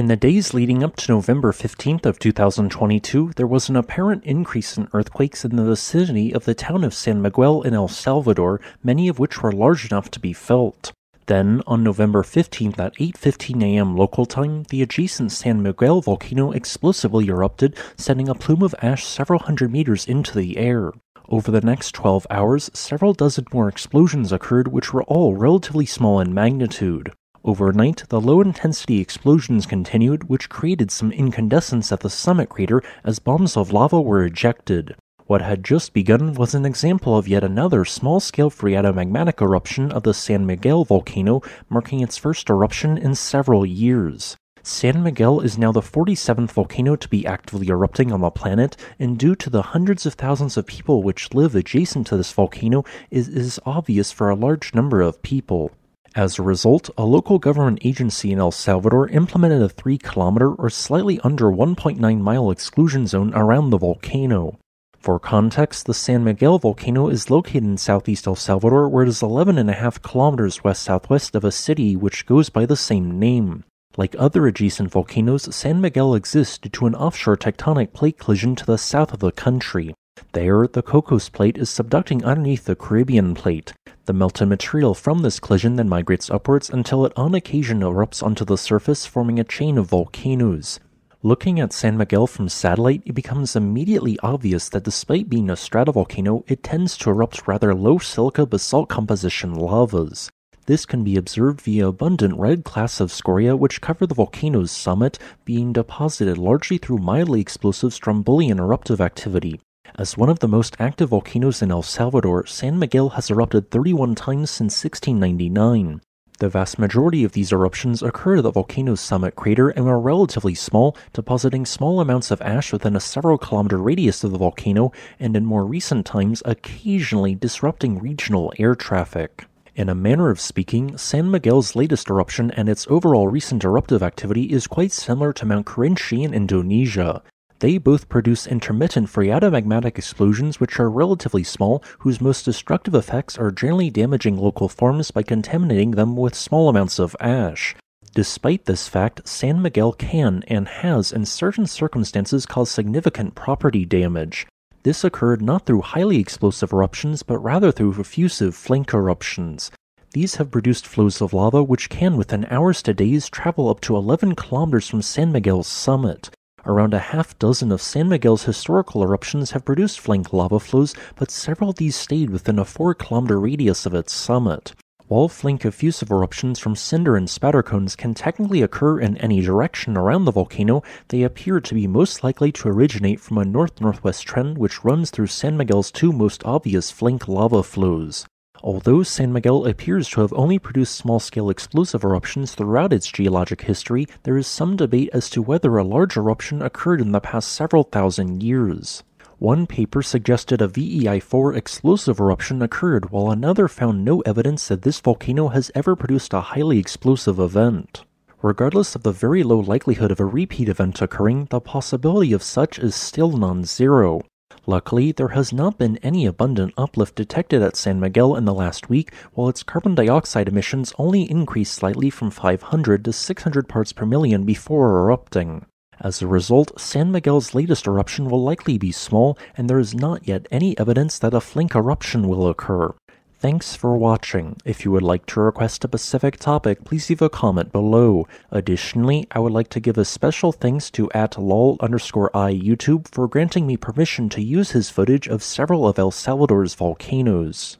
In the days leading up to November 15th of 2022, there was an apparent increase in earthquakes in the vicinity of the town of San Miguel in El Salvador, many of which were large enough to be felt. Then, on November 15th at 8:15 a.m. local time, the adjacent San Miguel volcano explosively erupted, sending a plume of ash several hundred meters into the air. Over the next 12 hours, several dozen more explosions occurred which were all relatively small in magnitude. Overnight, the low intensity explosions continued, which created some incandescence at the summit crater as bombs of lava were ejected. What had just begun was an example of yet another small scale phreatomagmatic eruption of the San Miguel volcano, marking its first eruption in several years. San Miguel is now the 47th volcano to be actively erupting on the planet, and due to the hundreds of thousands of people which live adjacent to this volcano, it is obvious for a large number of people. As a result, a local government agency in El Salvador implemented a 3 kilometer or slightly under 1.9 mile exclusion zone around the volcano. For context, the San Miguel volcano is located in southeast El Salvador, where it is 11.5 kilometers west southwest of a city which goes by the same name. Like other adjacent volcanoes, San Miguel exists due to an offshore tectonic plate collision to the south of the country. There, the Cocos Plate is subducting underneath the Caribbean Plate. The melted material from this collision then migrates upwards until it on occasion erupts onto the surface, forming a chain of volcanoes. Looking at San Miguel from satellite, it becomes immediately obvious that despite being a stratovolcano, it tends to erupt rather low silica basalt composition lavas. This can be observed via abundant red clasts of scoria which cover the volcano's summit, being deposited largely through mildly explosive strombolian eruptive activity. As one of the most active volcanoes in El Salvador, San Miguel has erupted 31 times since 1699. The vast majority of these eruptions occurred at the volcano's summit crater and were relatively small, depositing small amounts of ash within a several kilometer radius of the volcano, and in more recent times, occasionally disrupting regional air traffic. In a manner of speaking, San Miguel's latest eruption and its overall recent eruptive activity is quite similar to Mount Kerinci in Indonesia. They both produce intermittent phreatomagmatic explosions which are relatively small, whose most destructive effects are generally damaging local forms by contaminating them with small amounts of ash. Despite this fact, San Miguel can and has in certain circumstances caused significant property damage. This occurred not through highly explosive eruptions, but rather through effusive flank eruptions. These have produced flows of lava which can, within hours to days, travel up to 11 kilometers from San Miguel's summit. Around a half dozen of San Miguel's historical eruptions have produced flank lava flows, but several of these stayed within a 4 kilometer radius of its summit. While flank effusive eruptions from cinder and spatter cones can technically occur in any direction around the volcano, they appear to be most likely to originate from a north northwest trend which runs through San Miguel's two most obvious flank lava flows. Although San Miguel appears to have only produced small scale explosive eruptions throughout its geologic history, there is some debate as to whether a large eruption occurred in the past several thousand years. One paper suggested a VEI 4 explosive eruption occurred, while another found no evidence that this volcano has ever produced a highly explosive event. Regardless of the very low likelihood of a repeat event occurring, the possibility of such is still non zero. Luckily, there has not been any abundant uplift detected at San Miguel in the last week, while its carbon dioxide emissions only increased slightly from 500 to 600 parts per million before erupting. As a result, San Miguel's latest eruption will likely be small, and there is not yet any evidence that a flank eruption will occur. Thanks for watching. If you would like to request a specific topic, please leave a comment below. Additionally, I would like to give a special thanks to at lol underscore i YouTube for granting me permission to use his footage of several of El Salvador's volcanoes.